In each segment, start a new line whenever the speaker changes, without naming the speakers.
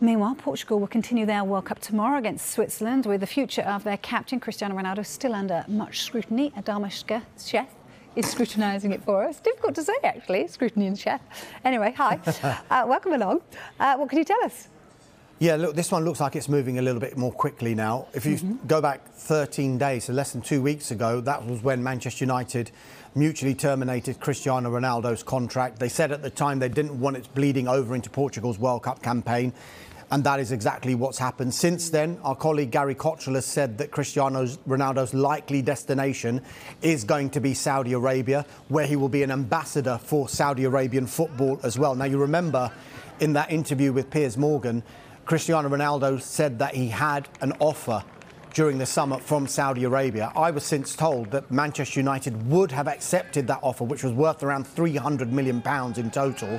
Meanwhile, Portugal will continue their World Cup tomorrow against Switzerland with the future of their captain Cristiano Ronaldo still under much scrutiny. Dharmesh Sheth is scrutinising it for us. Difficult to say, actually, scrutiny and Sheth. Anyway, hi. uh, welcome along. Uh, what can you tell us?
Yeah, look, this one looks like it's moving a little bit more quickly now. If you mm-hmm. go back 13 days, so less than two weeks ago, that was when Manchester United mutually terminated Cristiano Ronaldo's contract. They said at the time they didn't want it bleeding over into Portugal's World Cup campaign. And that is exactly what's happened. Since then, our colleague Gary Cotterill has said that Cristiano Ronaldo's likely destination is going to be Saudi Arabia, where he will be an ambassador for Saudi Arabian football as well. Now, you remember in that interview with Piers Morgan, Cristiano Ronaldo said that he had an offer during the summer from Saudi Arabia. I was since told that Manchester United would have accepted that offer, which was worth around 300 million pounds in total.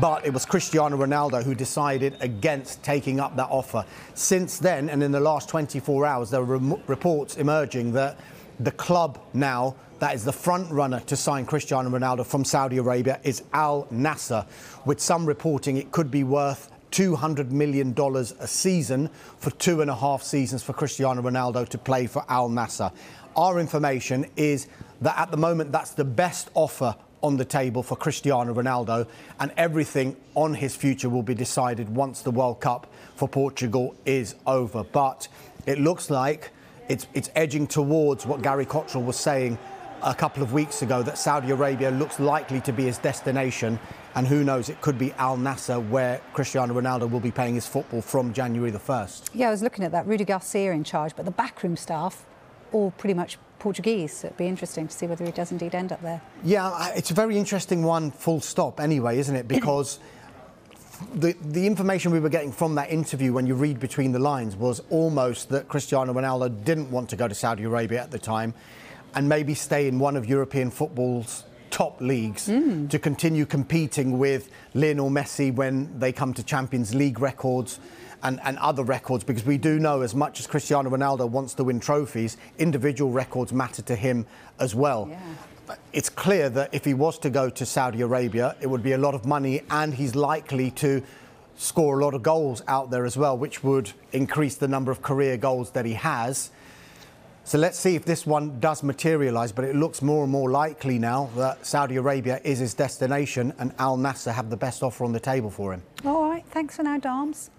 But it was Cristiano Ronaldo who decided against taking up that offer. Since then, and in the last 24 hours, there are reports emerging that the club now that is the front runner to sign Cristiano Ronaldo from Saudi Arabia is Al Nassr, with some reporting it could be worth $200 million a season for two and a half seasons for Cristiano Ronaldo to play for Al Nassr. Our information is that at the moment that's the best offer on the table for Cristiano Ronaldo, and everything on his future will be decided once the World Cup for Portugal is over. But it looks like it's, it's edging towards what Gary Cotterill was saying a couple of weeks ago that Saudi Arabia looks likely to be his destination. And who knows, it could be Al Nassr where Cristiano Ronaldo will be playing his football from January the 1st.
Yeah, I was looking at that. Rudi Garcia in charge, but the backroom staff all pretty much Portuguese. So it'd be interesting to see whether he does indeed end up there.
Yeah, it's a very interesting one, full stop, anyway, isn't it? Because. the, the information we were getting from that interview when you read between the lines was almost that Cristiano Ronaldo didn't want to go to Saudi Arabia at the time and maybe stay in one of European football's top leagues mm. to continue competing with Lionel Messi when they come to Champions League records and, and other records because we do know as much as Cristiano Ronaldo wants to win trophies, individual records matter to him as well. Yeah. It's clear that if he was to go to Saudi Arabia, it would be a lot of money and he's likely to score a lot of goals out there as well, which would increase the number of career goals that he has. So let's see if this one does materialise, but it looks more and more likely now that Saudi Arabia is his destination and Al Nassr have the best offer on the table for him.
All right, thanks for now, Dams.